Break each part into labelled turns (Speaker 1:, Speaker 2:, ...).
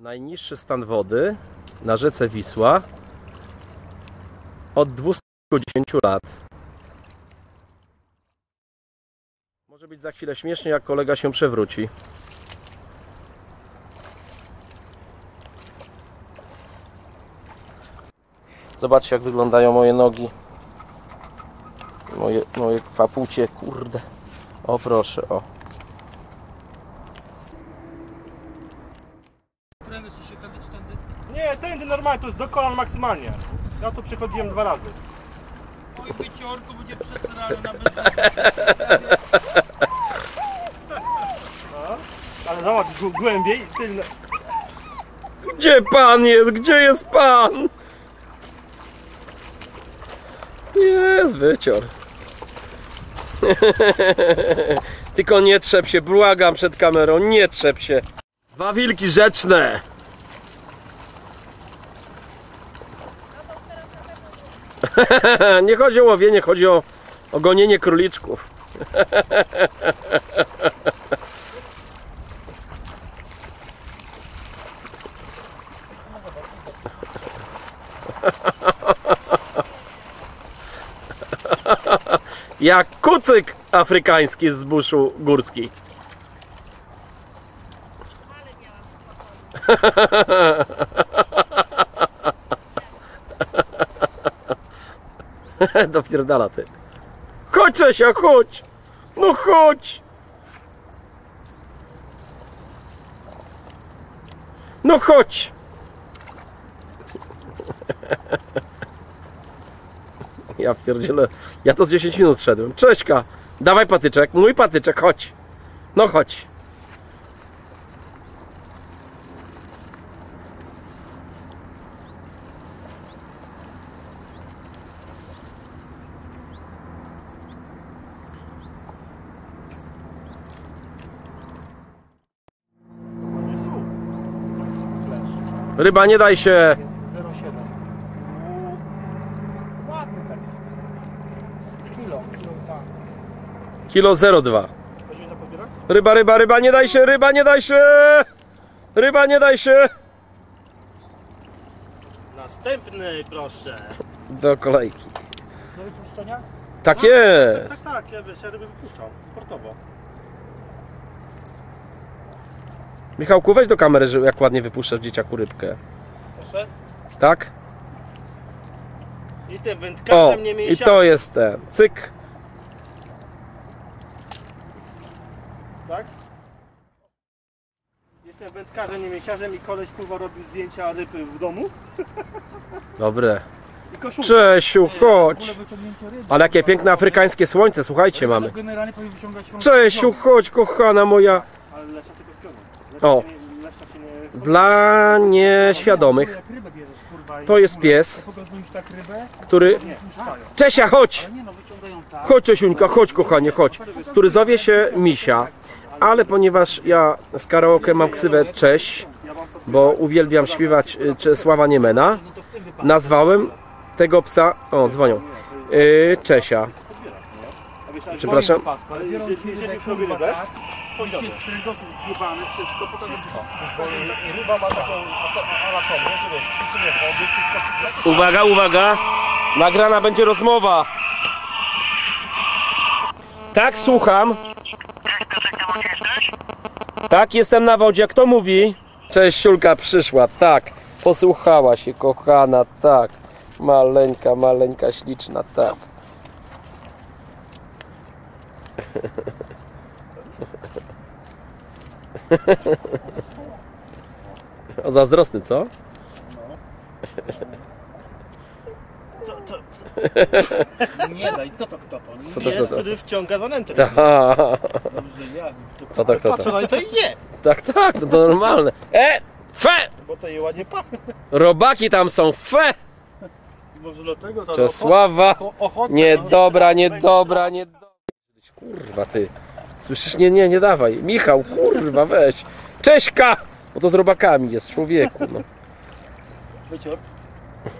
Speaker 1: Najniższy stan wody na rzece Wisła od 210 lat. Może być za chwilę śmiesznie, jak kolega się przewróci. Zobaczcie, jak wyglądają moje nogi. Moje, moje papucie, kurde. O proszę, o.
Speaker 2: normalnie, to jest do kolan maksymalnie. Ja tu przychodziłem dwa razy.
Speaker 3: Oj, wyciorku będzie przesrane na bez...
Speaker 2: No. Ale zobacz, gł- głębiej, tylne.
Speaker 1: Gdzie pan jest? Gdzie jest pan? Jest wycior. Tylko nie trzep się, błagam przed kamerą, nie trzep się. Dwa wilki rzeczne. nie chodzi o łowienie, chodzi o, o króliczków. Jak kucyk afrykański z buszu górski. Dopierdala ty. Chodź Czesia, chodź! No chodź! No chodź! Ja pierdzielę. Ja to z 10 minut szedłem. Cześćka, dawaj patyczek, mój patyczek, chodź. No chodź. Ryba, nie daj się.
Speaker 2: 0,7. Ładny tak. Kilo, kilo tak.
Speaker 1: Kilo 02.
Speaker 2: Weźmiesz za podbierak?
Speaker 1: Ryba, ryba, ryba, nie daj się, ryba, nie daj się! Ryba, nie daj się!
Speaker 2: Następny, proszę.
Speaker 1: Do kolejki.
Speaker 2: Do wypuszczenia?
Speaker 1: Tak jest!
Speaker 2: Tak, tak, ja wiesz, ja ryby wypuszczam, sportowo.
Speaker 1: Michałku, weź do kamery, że jak ładnie wypuszczasz dzieciaku rybkę.
Speaker 2: Proszę.
Speaker 1: Tak?
Speaker 2: I tym wędkarzem nie
Speaker 1: i to jest ten. Cyk.
Speaker 2: Tak? Jestem wędkarzem, nie miesiarzem i koleś kurwa robił zdjęcia ryby w domu.
Speaker 1: Dobre.
Speaker 2: I.
Speaker 1: Czesiu, chodź. Ale jakie piękne afrykańskie słońce, słuchajcie, mamy.
Speaker 3: Generalnie powinien wyciągać ją
Speaker 1: Czesiu, chodź, kochana moja.
Speaker 2: Ale.
Speaker 1: O. Dla nieświadomych, to jest pies, który... Czesia, chodź! Chodź, Czesiuńka, chodź, kochanie, chodź. Który zowie się Misia. Ale ponieważ ja z karaoke mam ksywę
Speaker 2: pod...
Speaker 1: bo uwielbiam śpiewać y, Czesława Niemena, nazwałem tego psa... O, dzwonią. Y, Czesia. Przepraszam.
Speaker 2: Poziomie.
Speaker 3: Z kręgosłup zjebany, wszystko,
Speaker 2: Wszystko. Bo ryba ma taką anatomię, że wiesz, przyczynie wody, wszystko wszystko.
Speaker 1: Uwaga, uwaga! Nagrana będzie rozmowa. Tak, słucham. Tak, jestem na wodzie. Kto mówi? Cześć, Siulka przyszła. Tak. Posłuchała się, kochana. Tak. Maleńka, maleńka, śliczna. Tak. O, zazdrosny, co?
Speaker 3: Nie daj, co to kto to? Nie,
Speaker 1: Co to,
Speaker 2: Jest,
Speaker 1: co to?
Speaker 2: który wciąga zanętę.
Speaker 1: Tak,
Speaker 3: Dobrze, ja.
Speaker 1: co to, kto
Speaker 2: Patrzę
Speaker 1: to?
Speaker 2: na nie to i je,
Speaker 1: Tak, tak, to, to normalne. E! Fe!
Speaker 2: bo to je ładnie pachnie.
Speaker 1: Robaki tam są, fe!
Speaker 3: Może dlatego to
Speaker 1: Czesława!
Speaker 3: ocho- ochotę, no.
Speaker 1: Niedobra, niedobra, niedobra. Kurwa ty. Słyszysz? Nie, nie, nie dawaj. Michał, kurwa, weź. Cześćka! Bo to z robakami jest, człowieku. No.
Speaker 3: Wycior.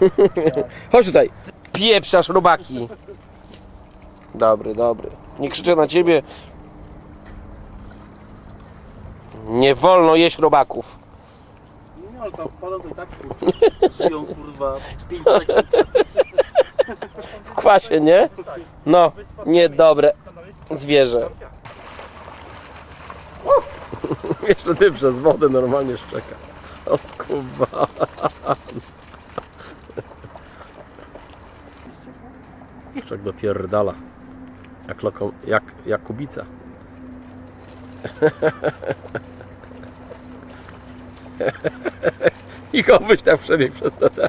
Speaker 1: Chodź tutaj. Pieprzasz robaki. Dobry, dobry. Nie krzyczę na ciebie. Nie wolno jeść robaków.
Speaker 3: ale tam wpadał to i tak kurczę. Żyją kurwa 5 sekund.
Speaker 1: W kwasie, nie? No, niedobre zwierzę. Jeszcze ty przez wodę normalnie szczeka. O skuba. Szczek dopierdala. Jak, loko, jak, jak kubica. I komuś tak przebiegł przez to. Ja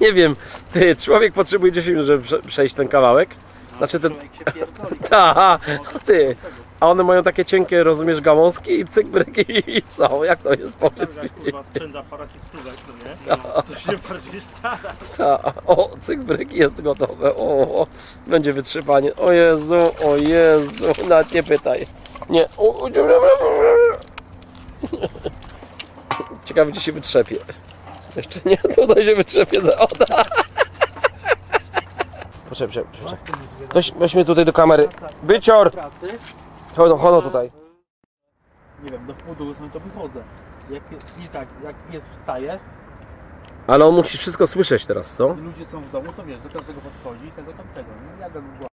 Speaker 1: nie wiem, ty, człowiek potrzebuje 10 minut, żeby prze- przejść ten kawałek. Znaczy ten, ta, ty. A one mają takie cienkie, rozumiesz, gałązki i cyk, bryki i są. Jak to jest, powiedz mi.
Speaker 2: Kurwa spędza parę stówek, to nie? No, to się bardziej stara.
Speaker 1: Ta, o, cyk, bryki jest gotowe. O, o, będzie wytrzypanie. O Jezu, o Jezu, nawet nie pytaj. Nie. O, o, Ciekawe, gdzie się wytrzepie. Jeszcze nie, tutaj się wytrzepie za oda. Proszę, proszę, proszę. Weź, tutaj do kamery. Wycior! Chodzą, chodzą tutaj.
Speaker 3: Nie wiem, do pół do ósmej to wychodzę. Jak, I tak, jak pies wstaje
Speaker 1: Ale on musi wszystko słyszeć teraz, co?
Speaker 3: i ludzie są w domu, to wiesz, do każdego podchodzi i tego tamtego. Nie? Ja go